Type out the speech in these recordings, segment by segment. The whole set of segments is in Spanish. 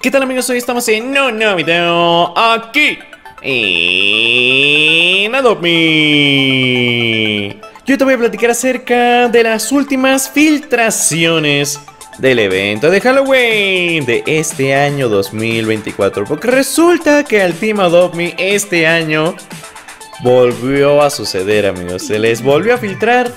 ¿Qué tal amigos? Hoy estamos en un nuevo video aquí en Adopt Me. Yo te voy a platicar acerca de las últimas filtraciones del evento de Halloween de este año 2024. Porque resulta que al Team Adopt Me este año volvió a suceder, amigos. Se les volvió a filtrar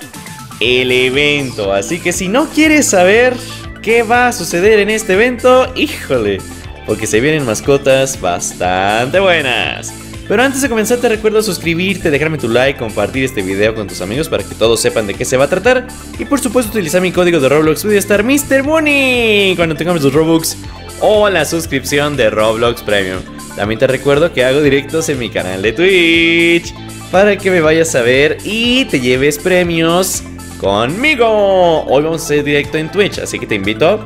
el evento. Así que si no quieres saber qué va a suceder en este evento, híjole, porque se vienen mascotas bastante buenas. Pero antes de comenzar te recuerdo suscribirte, dejarme tu like, compartir este video con tus amigos para que todos sepan de qué se va a tratar. Y por supuesto utilizar mi código de Roblox estar Mr. Money cuando tengamos los Robux o la suscripción de Roblox Premium. También te recuerdo que hago directos en mi canal de Twitch para que me vayas a ver y te lleves premios conmigo. Hoy vamos a hacer directo en Twitch, así que te invito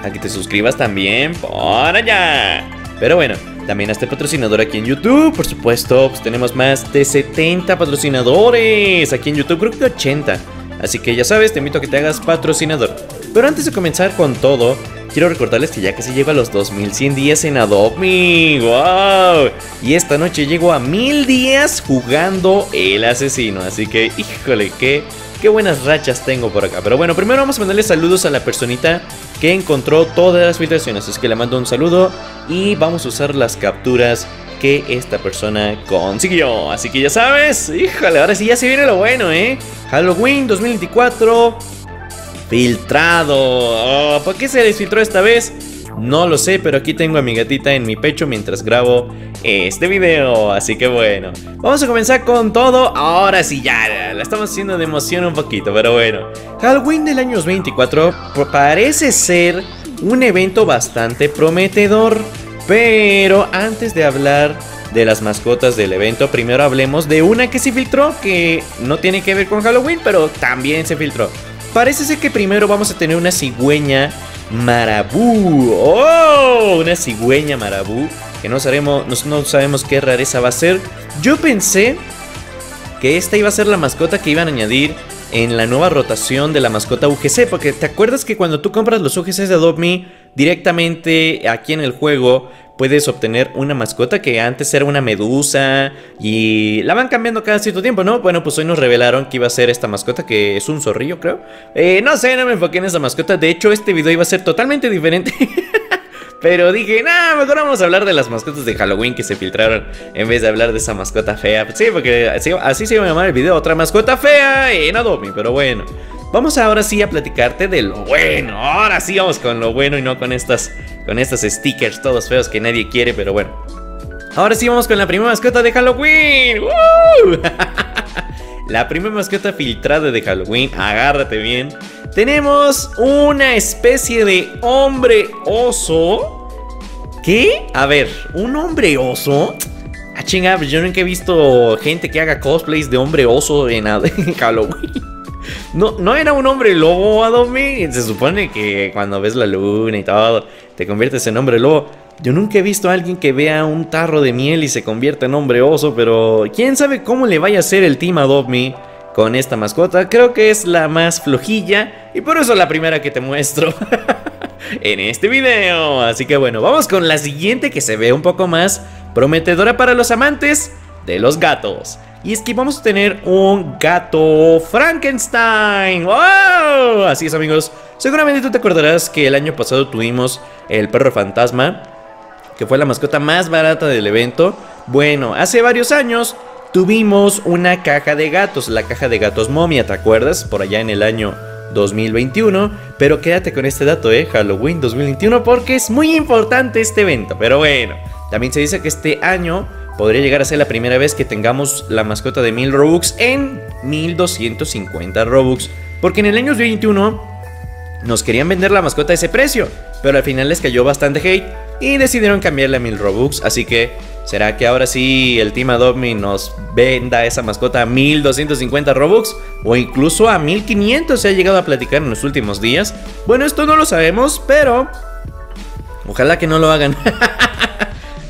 a que te suscribas también por allá. Pero bueno, también a este patrocinador aquí en YouTube, por supuesto, pues tenemos más de 70 patrocinadores aquí en YouTube, creo que 80. Así que ya sabes, te invito a que te hagas patrocinador. Pero antes de comenzar con todo, quiero recordarles que ya casi lleva los 2100 días en Adopt Me. ¡Wow! Y esta noche llego a 1000 días jugando el asesino. Así que, híjole, qué, qué buenas rachas tengo por acá. Pero bueno, primero vamos a mandarle saludos a la personita que encontró todas las filtraciones. Es que le mando un saludo y vamos a usar las capturas que esta persona consiguió. Así que ya sabes, híjole, ahora sí ya se viene lo bueno, ¿eh? Halloween 2024 filtrado. Oh, ¿Por qué se desfiltró esta vez? No lo sé, pero aquí tengo a mi gatita en mi pecho mientras grabo este video. Así que bueno, vamos a comenzar con todo. Ahora sí, ya, la estamos haciendo de emoción un poquito, pero bueno. Halloween del año 24 parece ser un evento bastante prometedor. Pero antes de hablar de las mascotas del evento, primero hablemos de una que se filtró que no tiene que ver con Halloween, pero también se filtró. Parece ser que primero vamos a tener una cigüeña marabú. ¡Oh! Una cigüeña marabú. Que no sabemos, no, sabemos qué rareza va a ser. Yo pensé que esta iba a ser la mascota que iban a añadir en la nueva rotación de la mascota UGC. Porque te acuerdas que cuando tú compras los UGCs de Adopt Me directamente aquí en el juego puedes obtener una mascota que antes era una medusa y la van cambiando cada cierto tiempo, ¿no? Bueno, pues hoy nos revelaron que iba a ser esta mascota que es un zorrillo, creo. Eh, no sé, no me enfoqué en esa mascota. De hecho, este video iba a ser totalmente diferente. Pero dije, nah, mejor vamos a hablar de las mascotas de Halloween que se filtraron en vez de hablar de esa mascota fea. Sí, porque así, así se iba a llamar el video, otra mascota fea en Adobe, pero bueno. Vamos ahora sí a platicarte de lo bueno. Ahora sí vamos con lo bueno y no con estas, con estos stickers todos feos que nadie quiere, pero bueno. Ahora sí vamos con la primera mascota de Halloween. la primera mascota filtrada de Halloween. Agárrate bien. Tenemos una especie de hombre oso. ¿Qué? A ver, ¿un hombre oso? Ah, chinga, yo nunca he visto gente que haga cosplays de hombre oso en Halloween. No, no era un hombre lobo, Adobe. Se supone que cuando ves la luna y todo, te conviertes en hombre lobo. Yo nunca he visto a alguien que vea un tarro de miel y se convierta en hombre oso, pero quién sabe cómo le vaya a ser el Team Adopt Me con esta mascota. Creo que es la más flojilla y por eso la primera que te muestro en este video. Así que bueno, vamos con la siguiente que se ve un poco más prometedora para los amantes de los gatos. Y es que vamos a tener un gato Frankenstein. ¡Wow! Así es amigos. Seguramente tú te acordarás que el año pasado tuvimos el perro fantasma, que fue la mascota más barata del evento. Bueno, hace varios años tuvimos una caja de gatos, la caja de gatos momia, ¿te acuerdas? Por allá en el año 2021. Pero quédate con este dato, ¿eh? Halloween 2021, porque es muy importante este evento. Pero bueno, también se dice que este año podría llegar a ser la primera vez que tengamos la mascota de 1000 Robux en 1250 Robux. Porque en el año 2021 nos querían vender la mascota a ese precio, pero al final les cayó bastante hate y decidieron cambiarle a 1000 Robux. Así que, ¿será que ahora sí el Team Adopt Me nos venda esa mascota a 1250 Robux? O incluso a 1500 se ha llegado a platicar en los últimos días. Bueno, esto no lo sabemos, pero ojalá que no lo hagan.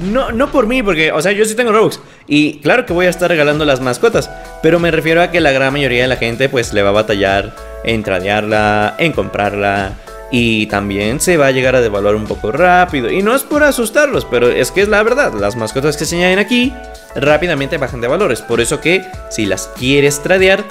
No, no por mí, porque, o sea, yo sí tengo Robux. Y claro que voy a estar regalando las mascotas. Pero me refiero a que la gran mayoría de la gente, pues, le va a batallar en tradearla, en comprarla. Y también se va a llegar a devaluar un poco rápido. Y no es por asustarlos, pero es que es la verdad. Las mascotas que se añaden aquí rápidamente bajan de valores. Por eso que si las quieres tradear,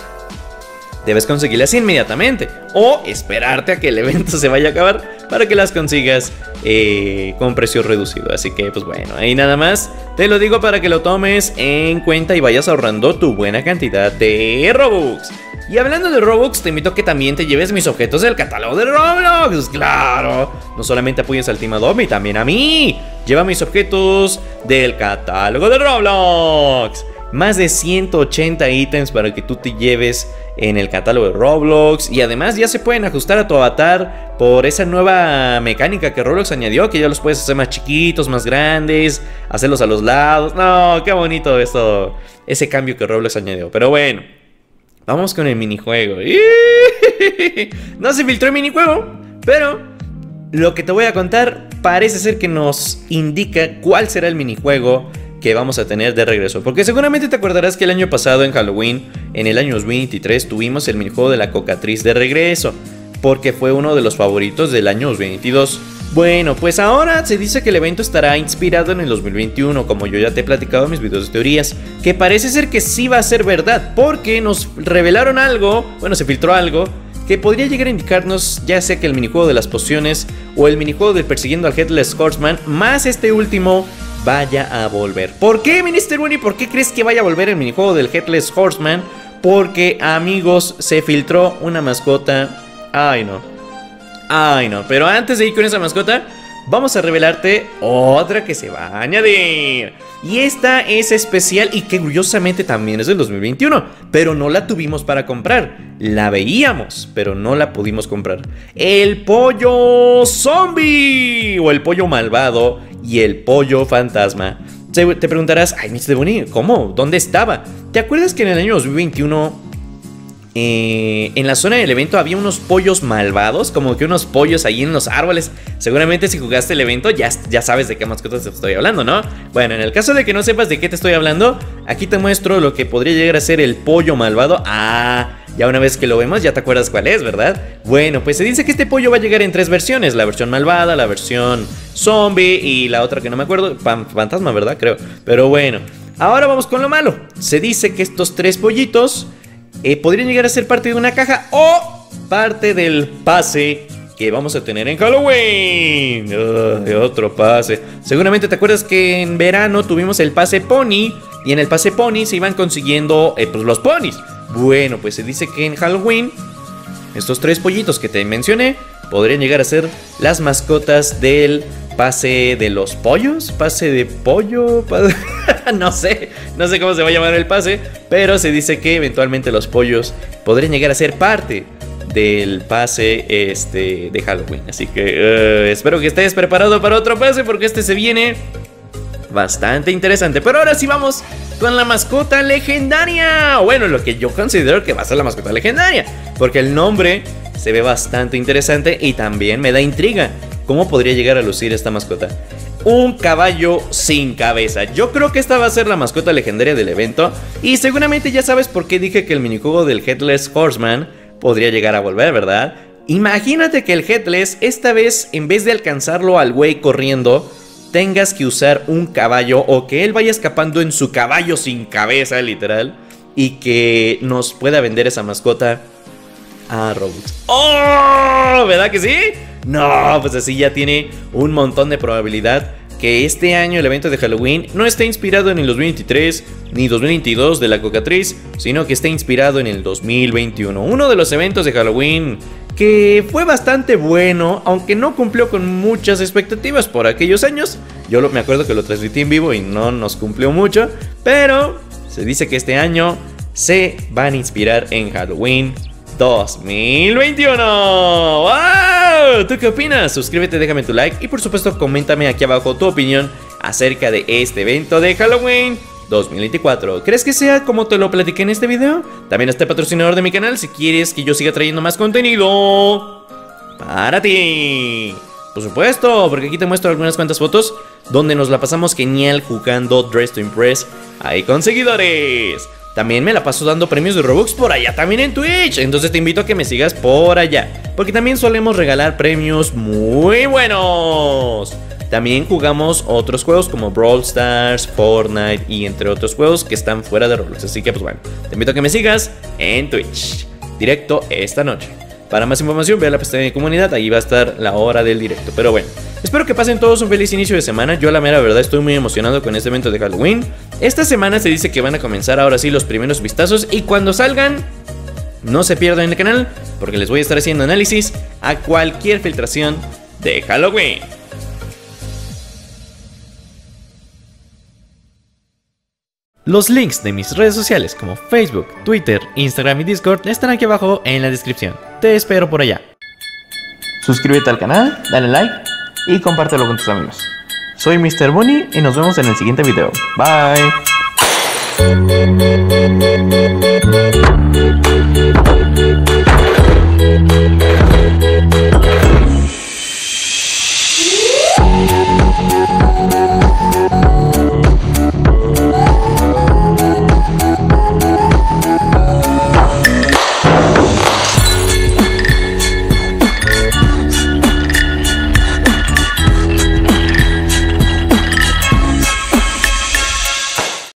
debes conseguirlas inmediatamente o esperarte a que el evento se vaya a acabar para que las consigas eh, con precio reducido. Así que pues bueno, ahí nada más te lo digo para que lo tomes en cuenta y vayas ahorrando tu buena cantidad de Robux. Y hablando de Robux, te invito a que también te lleves mis objetos del catálogo de Roblox. Claro, no solamente apoyes al Team Adobe, también a mí. Lleva mis objetos del catálogo de Roblox. Más de 180 ítems para que tú te lleves en el catálogo de Roblox. Y además ya se pueden ajustar a tu avatar por esa nueva mecánica que Roblox añadió. Que ya los puedes hacer más chiquitos, más grandes, hacerlos a los lados. No, qué bonito esto. Ese cambio que Roblox añadió. Pero bueno, vamos con el minijuego. No se filtró el minijuego, pero lo que te voy a contar parece ser que nos indica cuál será el minijuego que vamos a tener de regreso. Porque seguramente te acordarás que el año pasado en Halloween, en el año 2023, tuvimos el minijuego de la cocatriz de regreso. Porque fue uno de los favoritos del año 2022. Bueno, pues ahora se dice que el evento estará inspirado en el 2021, como yo ya te he platicado en mis videos de teorías, que parece ser que sí va a ser verdad, porque nos revelaron algo, bueno, se filtró algo, que podría llegar a indicarnos ya sea que el minijuego de las pociones o el minijuego de persiguiendo al Headless Horseman, más este último, vaya a volver. ¿Por qué, Minister Winnie? ¿Por qué crees que vaya a volver el minijuego del Headless Horseman? Porque, amigos, se filtró una mascota. Ay, no. Ay, no. Pero antes de ir con esa mascota, vamos a revelarte otra que se va a añadir. Y esta es especial y que curiosamente también es del 2021, pero no la tuvimos para comprar. La veíamos, pero no la pudimos comprar. El pollo zombie o el pollo malvado y el pollo fantasma. Te, preguntarás, ay, Mr. Bunny, ¿cómo? ¿Dónde estaba? ¿Te acuerdas que en el año 2021 eh, en la zona del evento había unos pollos malvados, como que unos pollos ahí en los árboles. Seguramente si jugaste el evento ya, ya sabes de qué mascotas te estoy hablando, ¿no? Bueno, en el caso de que no sepas de qué te estoy hablando, aquí te muestro lo que podría llegar a ser el pollo malvado. Ah, ya una vez que lo vemos ya te acuerdas cuál es, ¿verdad? Bueno, pues se dice que este pollo va a llegar en tres versiones, la versión malvada, la versión zombie y la otra que no me acuerdo, fantasma, ¿verdad? Creo. Pero bueno, ahora vamos con lo malo. Se dice que estos tres pollitos eh, podrían llegar a ser parte de una caja o parte del pase que vamos a tener en Halloween. de otro pase. Seguramente te acuerdas que en verano tuvimos el pase Pony y en el pase Pony se iban consiguiendo eh, pues, los ponis. Bueno, pues se dice que en Halloween estos tres pollitos que te mencioné podrían llegar a ser las mascotas del pase de los pollos, pase de pollo, no sé, no sé cómo se va a llamar el pase, pero se dice que eventualmente los pollos podrían llegar a ser parte del pase este de Halloween. Así que eh, espero que estés preparado para otro pase porque este se viene bastante interesante. Pero ahora sí vamos con la mascota legendaria. Bueno, lo que yo considero que va a ser la mascota legendaria, porque el nombre se ve bastante interesante y también me da intriga. ¿Cómo podría llegar a lucir esta mascota? Un caballo sin cabeza. Yo creo que esta va a ser la mascota legendaria del evento. Y seguramente ya sabes por qué dije que el minijuego del Headless Horseman podría llegar a volver, ¿verdad? Imagínate que el Headless, esta vez, en vez de alcanzarlo al güey corriendo, tengas que usar un caballo o que él vaya escapando en su caballo sin cabeza, literal. Y que nos pueda vender esa mascota a Robux. ¡Oh! ¿Verdad que sí? No, pues así ya tiene un montón de probabilidad que este año el evento de Halloween no esté inspirado en el 2023 ni 2022 de la Cocatriz, sino que esté inspirado en el 2021. Uno de los eventos de Halloween que fue bastante bueno, aunque no cumplió con muchas expectativas por aquellos años. Yo me acuerdo que lo transmití en vivo y no nos cumplió mucho, pero se dice que este año se van a inspirar en Halloween 2021. ¡Wow! ¿Tú qué opinas? Suscríbete, déjame tu like y por supuesto coméntame aquí abajo tu opinión acerca de este evento de Halloween 2024. ¿Crees que sea como te lo platiqué en este video? También este patrocinador de mi canal si quieres que yo siga trayendo más contenido para ti. Por supuesto, porque aquí te muestro algunas cuantas fotos donde nos la pasamos genial jugando Dress to Impress ahí con seguidores. También me la paso dando premios de Robux por allá también en Twitch. Entonces te invito a que me sigas por allá. Porque también solemos regalar premios muy buenos. También jugamos otros juegos como Brawl Stars, Fortnite y entre otros juegos que están fuera de Roblox. Así que pues bueno, te invito a que me sigas en Twitch. Directo esta noche. Para más información, ve a la pestaña de comunidad, ahí va a estar la hora del directo. Pero bueno, espero que pasen todos un feliz inicio de semana. Yo, la mera verdad, estoy muy emocionado con este evento de Halloween. Esta semana se dice que van a comenzar ahora sí los primeros vistazos. Y cuando salgan, no se pierdan el canal, porque les voy a estar haciendo análisis a cualquier filtración de Halloween. Los links de mis redes sociales como Facebook, Twitter, Instagram y Discord están aquí abajo en la descripción. Te espero por allá. Suscríbete al canal, dale like y compártelo con tus amigos. Soy Mr. Bunny y nos vemos en el siguiente video. Bye.